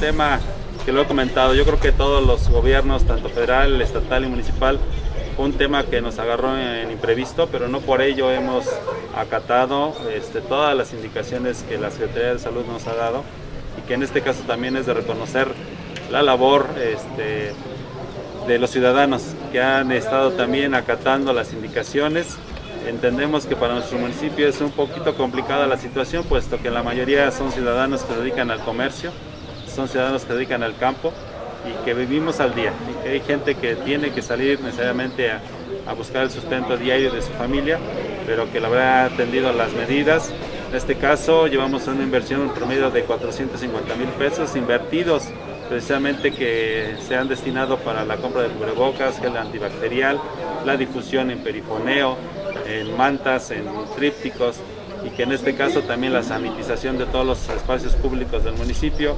tema que lo he comentado, yo creo que todos los gobiernos, tanto federal, estatal y municipal, fue un tema que nos agarró en imprevisto, pero no por ello hemos acatado este, todas las indicaciones que la Secretaría de Salud nos ha dado y que en este caso también es de reconocer la labor este, de los ciudadanos que han estado también acatando las indicaciones. Entendemos que para nuestro municipio es un poquito complicada la situación, puesto que la mayoría son ciudadanos que se dedican al comercio, son ciudadanos que se dedican al campo y que vivimos al día. Y que hay gente que tiene que salir necesariamente a, a buscar el sustento diario de su familia, pero que la habrá atendido las medidas. En este caso llevamos una inversión en promedio de 450 mil pesos invertidos precisamente que se han destinado para la compra de cubrebocas, gel antibacterial, la difusión en perifoneo, en mantas, en trípticos y que en este caso también la sanitización de todos los espacios públicos del municipio.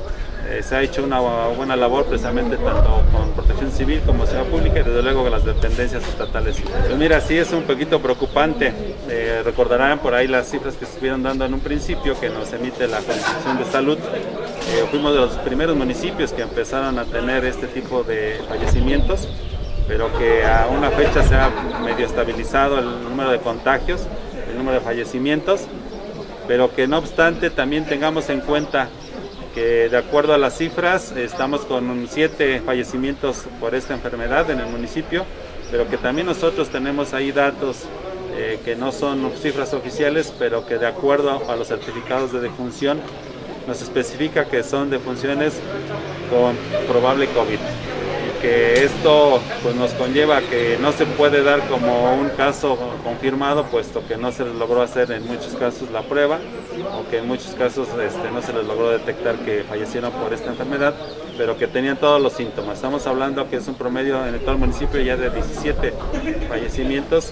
Eh, se ha hecho una buena labor precisamente tanto con protección civil como ciudad pública y desde luego con las dependencias estatales. Pues mira, sí es un poquito preocupante. Eh, recordarán por ahí las cifras que estuvieron dando en un principio que nos emite la Jurisdicción de Salud eh, fuimos de los primeros municipios que empezaron a tener este tipo de fallecimientos, pero que a una fecha se ha medio estabilizado el número de contagios, de fallecimientos, pero que no obstante también tengamos en cuenta que de acuerdo a las cifras estamos con siete fallecimientos por esta enfermedad en el municipio, pero que también nosotros tenemos ahí datos eh, que no son cifras oficiales, pero que de acuerdo a los certificados de defunción nos especifica que son defunciones con probable COVID que esto pues, nos conlleva que no se puede dar como un caso confirmado puesto que no se les logró hacer en muchos casos la prueba o que en muchos casos este, no se les logró detectar que fallecieron por esta enfermedad pero que tenían todos los síntomas. Estamos hablando que es un promedio en todo el municipio ya de 17 fallecimientos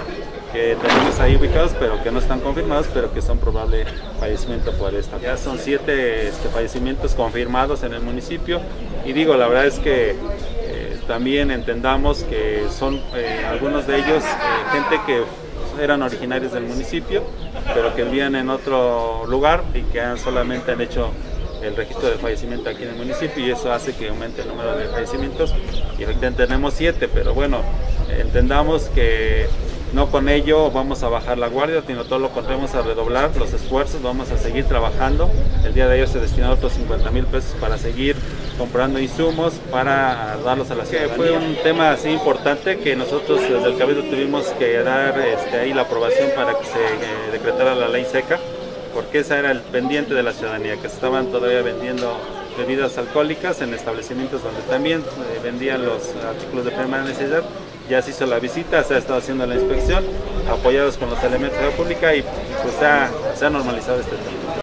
que tenemos ahí ubicados, pero que no están confirmados, pero que son probable fallecimiento por esta. Ya son siete este, fallecimientos confirmados en el municipio y digo, la verdad es que también entendamos que son eh, algunos de ellos eh, gente que eran originarios del municipio, pero que vivían en otro lugar y que solamente han hecho el registro de fallecimiento aquí en el municipio y eso hace que aumente el número de fallecimientos. Y efectivamente tenemos siete, pero bueno, entendamos que no con ello vamos a bajar la guardia, sino todo lo contrario, vamos a redoblar los esfuerzos, vamos a seguir trabajando. El día de ayer se destinaron otros 50 mil pesos para seguir comprando insumos para darlos a la ciudadanía. Fue un tema así importante que nosotros desde el Cabildo tuvimos que dar este, ahí la aprobación para que se eh, decretara la ley seca, porque esa era el pendiente de la ciudadanía, que se estaban todavía vendiendo bebidas alcohólicas en establecimientos donde también eh, vendían los artículos de primera necesidad ya se hizo la visita, se ha estado haciendo la inspección, apoyados con los elementos de la pública y pues se ha, normalizado este tema.